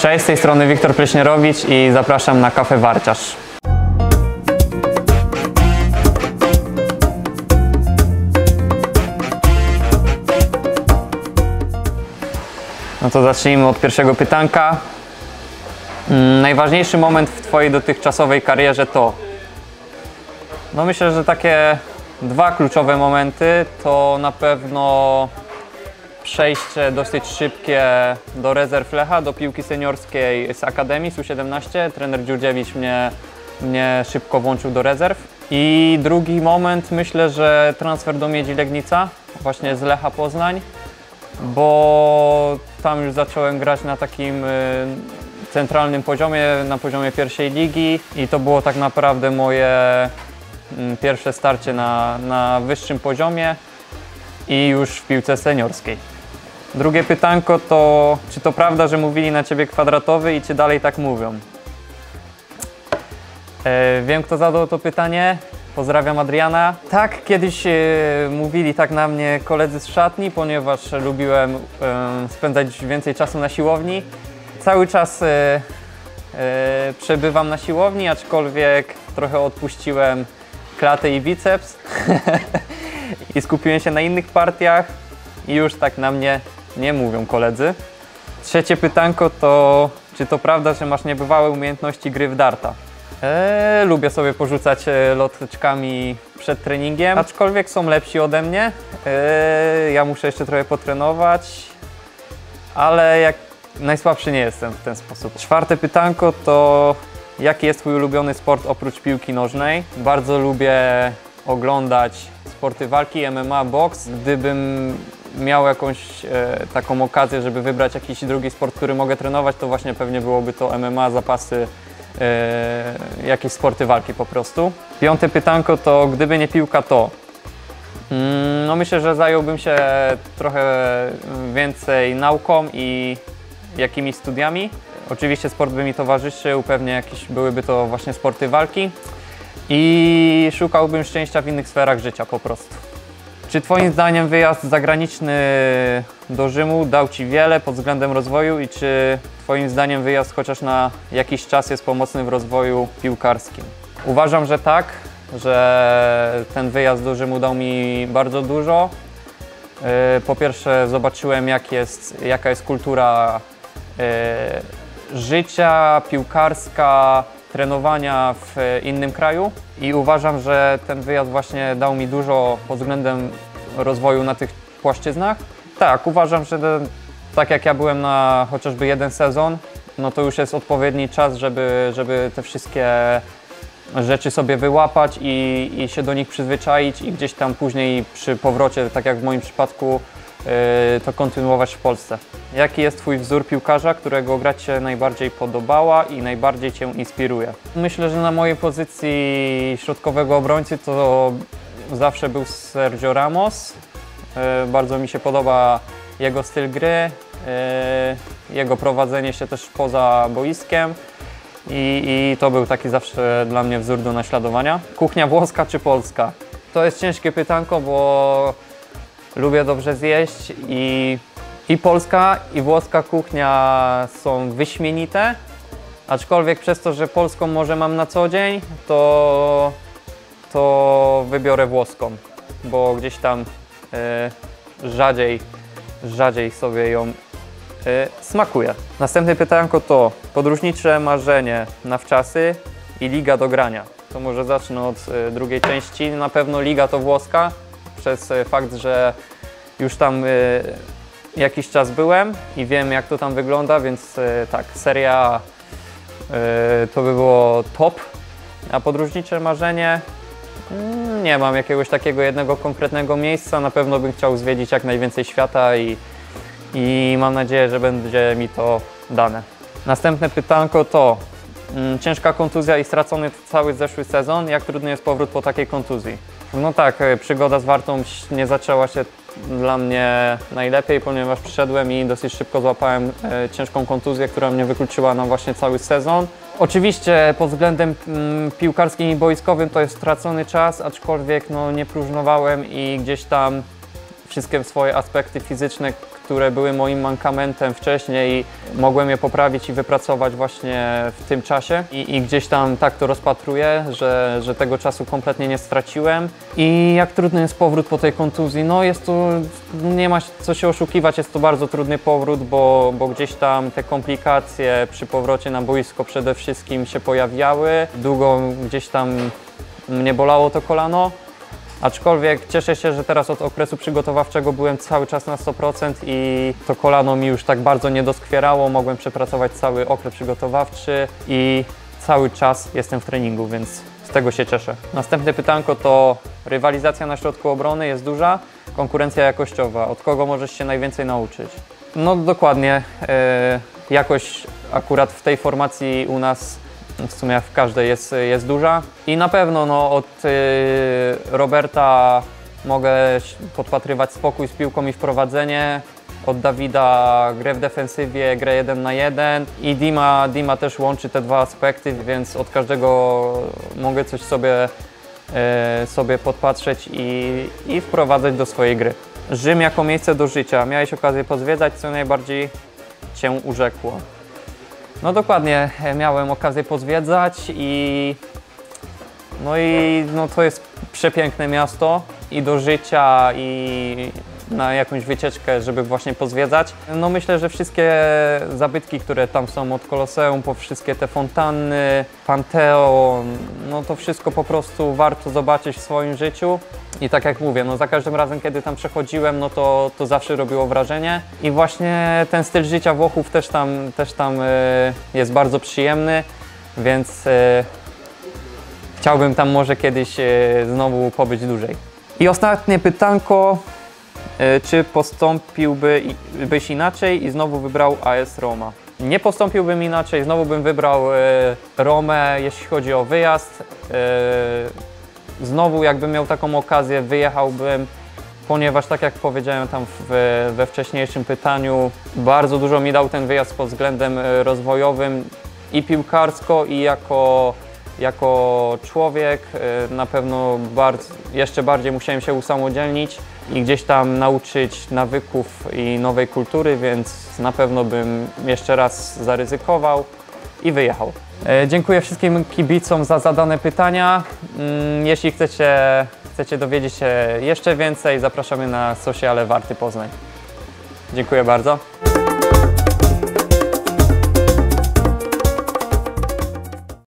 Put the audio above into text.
Cześć, z tej strony Wiktor Pleśnierowicz i zapraszam na kafę Warciarz. No to zacznijmy od pierwszego pytanka. Mm, Najważniejszy moment w Twojej dotychczasowej karierze to? No myślę, że takie dwa kluczowe momenty to na pewno przejście dosyć szybkie do rezerw Lecha, do piłki seniorskiej z Akademii U17. Trener Dziurdziewicz mnie, mnie szybko włączył do rezerw. I drugi moment, myślę, że transfer do Miedzi Legnica, właśnie z Lecha Poznań, bo tam już zacząłem grać na takim y, centralnym poziomie, na poziomie pierwszej ligi i to było tak naprawdę moje mm, pierwsze starcie na, na wyższym poziomie i już w piłce seniorskiej. Drugie pytanko to, czy to prawda, że mówili na ciebie kwadratowy i czy dalej tak mówią? E, wiem, kto zadał to pytanie. Pozdrawiam Adriana. Tak, kiedyś e, mówili tak na mnie koledzy z szatni, ponieważ lubiłem e, spędzać więcej czasu na siłowni. Cały czas e, e, przebywam na siłowni, aczkolwiek trochę odpuściłem klatę i biceps i skupiłem się na innych partiach i już tak na mnie nie mówią koledzy. Trzecie pytanko to, czy to prawda, że masz niebywałe umiejętności gry w darta? Eee, lubię sobie porzucać e, loteczkami przed treningiem, aczkolwiek są lepsi ode mnie. Eee, ja muszę jeszcze trochę potrenować, ale jak najsłabszy nie jestem w ten sposób. Czwarte pytanko to jaki jest Twój ulubiony sport oprócz piłki nożnej? Bardzo lubię oglądać sporty walki, MMA, boks. Gdybym miał jakąś e, taką okazję, żeby wybrać jakiś drugi sport, który mogę trenować, to właśnie pewnie byłoby to MMA, zapasy, e, jakieś sporty walki po prostu. Piąte pytanko to gdyby nie piłka, to Mm, No myślę, że zająłbym się trochę więcej nauką i jakimiś studiami. Oczywiście sport by mi towarzyszył, pewnie jakieś byłyby to właśnie sporty walki i szukałbym szczęścia w innych sferach życia po prostu. Czy Twoim zdaniem wyjazd zagraniczny do Rzymu dał Ci wiele pod względem rozwoju i czy Twoim zdaniem wyjazd chociaż na jakiś czas jest pomocny w rozwoju piłkarskim? Uważam, że tak, że ten wyjazd do Rzymu dał mi bardzo dużo. Yy, Po pierwsze zobaczyłem jak jest, jaka jest kultura yy, życia piłkarska, trenowania w innym kraju i uważam, że ten wyjazd właśnie dał mi dużo pod względem rozwoju na tych płaszczyznach. Tak, uważam, że ten, tak jak ja byłem na chociażby jeden sezon, no to już jest odpowiedni czas, żeby, żeby te wszystkie rzeczy sobie wyłapać i, i się do nich przyzwyczaić i gdzieś tam później przy powrocie, tak jak w moim przypadku, to kontynuować w Polsce. Jaki jest Twój wzór piłkarza, którego gra Ci się najbardziej podobała i najbardziej Cię inspiruje? Myślę, że na mojej pozycji środkowego obrońcy to zawsze był Sergio Ramos. Yy, Bardzo mi się podoba jego styl gry, yy, jego prowadzenie się też poza boiskiem. I, I to był taki zawsze dla mnie wzór do naśladowania. Kuchnia włoska czy polska? To jest ciężkie pytanko, bo lubię dobrze zjeść i, i polska i włoska kuchnia są wyśmienite. Aczkolwiek przez to, że polską może mam na co dzień, to, to wybiorę włoską, bo gdzieś tam e, rzadziej, rzadziej sobie ją y, smakuje. Następne pytanko to podróżnicze marzenie na wczasy i liga do grania. To może zacznę od y, drugiej części. Na pewno liga to włoska, przez fakt, że już tam y, jakiś czas byłem i wiem jak to tam wygląda, więc y, tak, seria y, to by było top. A podróżnicze marzenie Mm, Nie mam jakiegoś takiego jednego konkretnego miejsca. Na pewno bym chciał zwiedzić jak najwięcej świata i, i mam nadzieję, że będzie mi to dane. Następne pytanko to mm, ciężka kontuzja i stracony cały zeszły sezon. Jak trudny jest powrót po takiej kontuzji? No tak, e, przygoda z Wartą nie zaczęła się dla mnie najlepiej, ponieważ przyszedłem i dosyć szybko złapałem e, ciężką kontuzję, która mnie wykluczyła na właśnie cały sezon. Oczywiście pod względem mm, piłkarskim i boiskowym to jest stracony czas, aczkolwiek no, nie próżnowałem i gdzieś tam wszystkie swoje aspekty fizyczne, które były moim mankamentem wcześniej, mogłem je poprawić i wypracować właśnie w tym czasie. I, i gdzieś tam tak to rozpatruję, że, że tego czasu kompletnie nie straciłem. I jak trudny jest powrót po tej kontuzji? No jest to, nie ma co się oszukiwać, jest to bardzo trudny powrót, bo, bo gdzieś tam te komplikacje przy powrocie na boisko przede wszystkim się pojawiały. Długo gdzieś tam mnie bolało to kolano. Aczkolwiek cieszę się, że teraz od okresu przygotowawczego byłem cały czas na 100% i to kolano mi już tak bardzo nie doskwierało. Mogłem przepracować cały okres przygotowawczy i cały czas jestem w treningu, więc z tego się cieszę. Następne pytanko to rywalizacja na środku obrony jest duża, konkurencja jakościowa. Od kogo możesz się najwięcej nauczyć? No dokładnie. e, jakość akurat w tej formacji u nas w sumie w każdej jest, jest duża. I na pewno no, od y, Roberta mogę podpatrywać spokój z piłką i wprowadzenie. Od Dawida grę w defensywie, grę jeden na jeden. I Dima, Dima też łączy te dwa aspekty, więc od każdego mogę coś sobie, e, sobie podpatrzeć i, i wprowadzać do swojej gry. Rzym jako miejsce do życia. Miałeś okazję pozwiedzać, co najbardziej Cię urzekło? No dokładnie, miałem okazję pozwiedzać i no i no to jest przepiękne miasto i do życia i na jakąś wycieczkę, żeby właśnie pozwiedzać. No myślę, że wszystkie zabytki, które tam są od Koloseum, po wszystkie te fontanny, Panteon, no to wszystko po prostu warto zobaczyć w swoim życiu. I tak jak mówię, no za każdym razem, kiedy tam przechodziłem, no to, to zawsze robiło wrażenie. I właśnie ten styl życia Włochów też tam, też tam e, jest bardzo przyjemny, więc e, chciałbym tam może kiedyś e, znowu pobyć dłużej. I ostatnie pytanko. E, Czy postąpiłby i- byś inaczej i znowu wybrał AS Roma? Nie postąpiłbym inaczej, znowu bym wybrał e, Romę, jeśli chodzi o wyjazd. E, Znowu, jakbym miał taką okazję, wyjechałbym, ponieważ tak jak powiedziałem tam w, we wcześniejszym pytaniu, bardzo dużo mi dał ten wyjazd pod względem rozwojowym i piłkarsko, i jako, jako człowiek. E, Na pewno bardzo, jeszcze bardziej musiałem się usamodzielnić i gdzieś tam nauczyć nawyków i nowej kultury, więc na pewno bym jeszcze raz zaryzykował i wyjechał. E, Dziękuję wszystkim kibicom za zadane pytania. Mm, Jeśli chcecie, chcecie dowiedzieć się jeszcze więcej, zapraszamy na sociale Warty Poznań. Dziękuję bardzo.